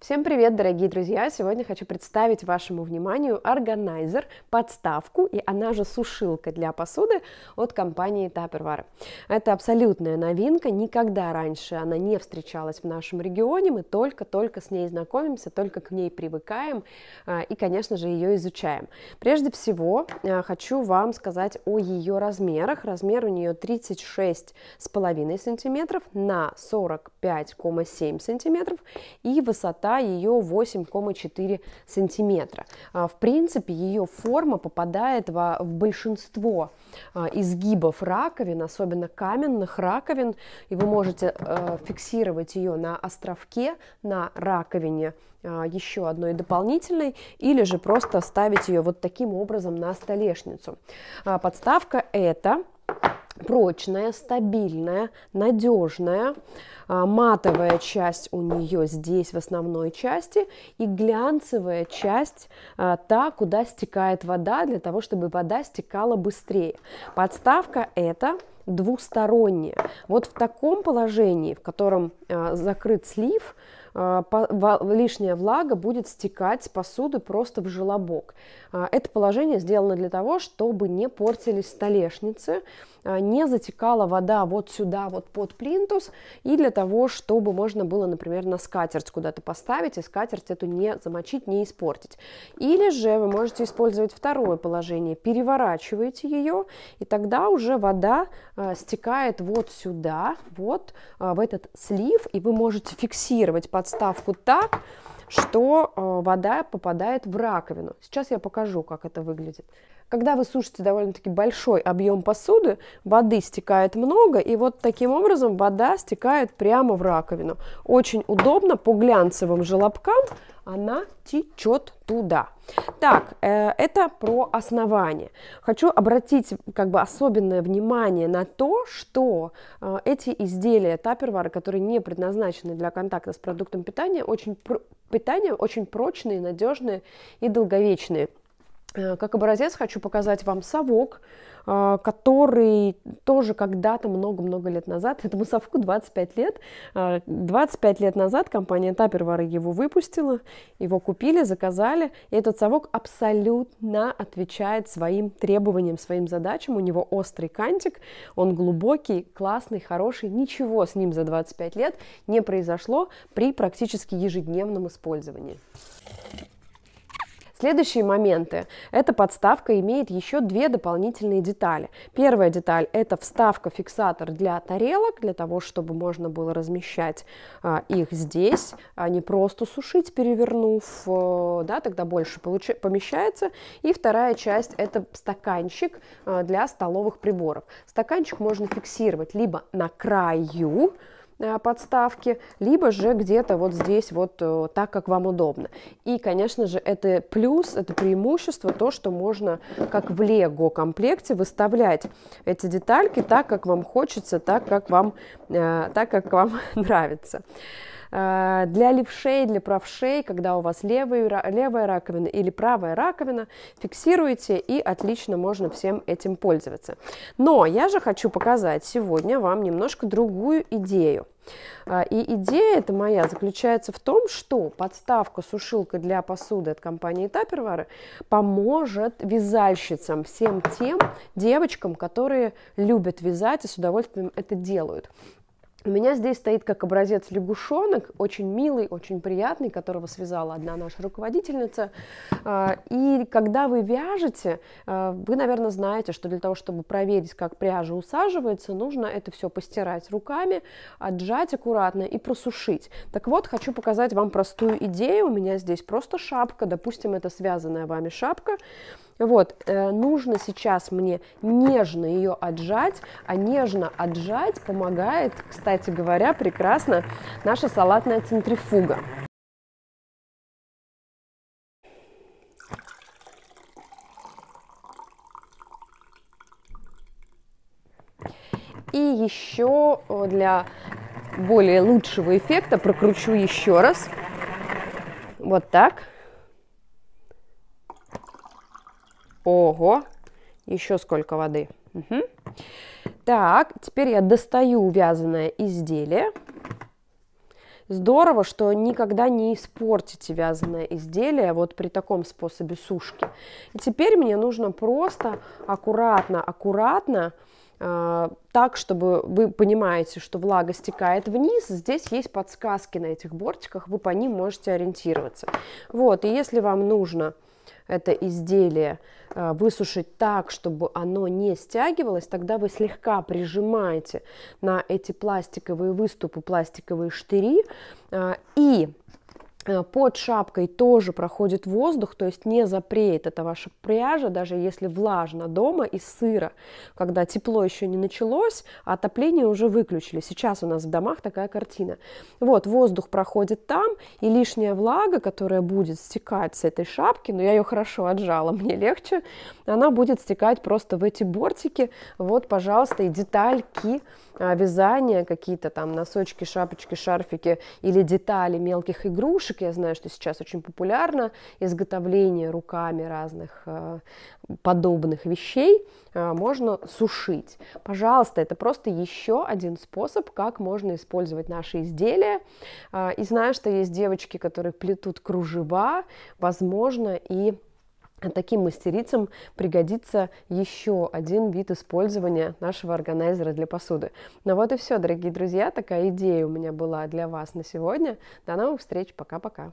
Всем привет, дорогие друзья! Сегодня хочу представить вашему вниманию органайзер, подставку и она же сушилка для посуды от компании Tupperware. Это абсолютная новинка, никогда раньше она не встречалась в нашем регионе, мы только-только с ней знакомимся, только к ней привыкаем а, и, конечно же, ее изучаем. Прежде всего, а, хочу вам сказать о ее размерах. Размер у нее 36,5 сантиметров на 45,7 сантиметров и высота высота ее 8,4 сантиметра. А, в принципе, ее форма попадает во, в большинство а, изгибов раковин, особенно каменных раковин, и вы можете э, фиксировать ее на островке, на раковине а, еще одной дополнительной, или же просто ставить ее вот таким образом на столешницу. Подставка это прочная, стабильная, надежная. А, матовая часть у нее здесь в основной части и глянцевая часть а, та, куда стекает вода, для того, чтобы вода стекала быстрее. Подставка это двусторонняя. Вот в таком положении, в котором а, закрыт слив, лишняя влага будет стекать с посуды просто в желобок. Это положение сделано для того, чтобы не портились столешницы, а, не затекала вода вот сюда, вот под плинтус, и для того, чтобы можно было, например, на скатерть куда-то поставить, и скатерть эту не замочить, не испортить. Или же вы можете использовать второе положение, переворачиваете ее, и тогда уже вода стекает вот сюда, вот в этот слив, и вы можете фиксировать подставку так, что э, вода попадает в раковину. Сейчас я покажу, как это выглядит. Когда вы сушите довольно-таки большой объем посуды, воды стекает много, и вот таким образом вода стекает прямо в раковину. Очень удобно, по глянцевым желобкам она течет туда. Так, э, это про основание. Хочу обратить как бы особенное внимание на то, что э, эти изделия тапервара, которые не предназначены для контакта с продуктом питания, очень, питания очень прочные, надежные и долговечные. Э, как образец хочу показать вам совок, э, который тоже когда-то много-много лет назад, этому совку 25 лет, 25 э, лет назад компания Tupperware его выпустила, его купили, заказали, и этот совок абсолютно отвечает своим требованиям, своим задачам, у него острый кантик, он глубокий, классный, хороший, ничего с ним за 25 лет не произошло при практически ежедневном использовании. Следующие моменты. Эта подставка имеет еще две дополнительные детали. Первая деталь – это вставка-фиксатор для тарелок, для того, чтобы можно было размещать а, их здесь, а не просто сушить, перевернув, а, да, тогда больше получ... помещается. И вторая часть – это стаканчик а, для столовых приборов. Стаканчик можно фиксировать либо на краю, подставки, либо же где-то вот здесь вот э, так, как вам удобно. И, конечно же, это плюс, это преимущество, то, что можно как в лего комплекте выставлять эти детальки так, как вам хочется, так, как вам, э, так, как вам нравится. Э, для левшей, для правшей, когда у вас левый, левая раковина или правая раковина, фиксируете и отлично можно всем этим пользоваться. Но я же хочу показать сегодня вам немножко другую идею. Э, и идея эта моя заключается в том, что подставка-сушилка для посуды от компании Tupperware поможет вязальщицам, всем тем девочкам, которые любят вязать и с удовольствием это делают. У меня здесь стоит как образец лягушонок, очень милый, очень приятный, которого связала одна наша руководительница. А, и когда вы вяжете, а, вы, наверное, знаете, что для того, чтобы проверить, как пряжа усаживается, нужно это все постирать руками, отжать аккуратно и просушить. Так вот, хочу показать вам простую идею. У меня здесь просто шапка, допустим, это связанная вами шапка. Вот, э, нужно сейчас мне нежно ее отжать, а нежно отжать помогает, кстати говоря, прекрасно наша салатная центрифуга. И еще э, для более лучшего эффекта прокручу еще раз. Вот так. Ого, еще сколько воды. Угу. Так, теперь я достаю вязаное изделие. здорово, что никогда не испортите вязаное изделие вот при таком способе сушки. И теперь мне нужно просто аккуратно, аккуратно э, так, чтобы вы понимаете, что влага стекает вниз, здесь есть подсказки на этих бортиках, вы по ним можете ориентироваться. Вот, и если вам нужно это изделие высушить так, чтобы оно не стягивалось, тогда вы слегка прижимаете на эти пластиковые выступы, пластиковые штыри э, и под шапкой тоже проходит воздух, то есть не запреет эта ваша пряжа, даже если влажно дома и сыро, когда тепло еще не началось, а отопление уже выключили. Сейчас у нас в домах такая картина. Вот, воздух проходит там, и лишняя влага, которая будет стекать с этой шапки, но я ее хорошо отжала, мне легче, она будет стекать просто в эти бортики. Вот, пожалуйста, и детальки а, вязания, какие-то там носочки, шапочки, шарфики или детали мелких игрушек. Я знаю, что сейчас очень популярно изготовление руками разных э, подобных вещей э, можно сушить. Пожалуйста, это просто еще один способ, как можно использовать наши изделия. Э, и знаю, что есть девочки, которые плетут кружева, возможно, и таким мастерицам пригодится еще один вид использования нашего органайзера для посуды. Ну вот и все, дорогие друзья, такая идея у меня была для вас на сегодня. До новых встреч, пока-пока.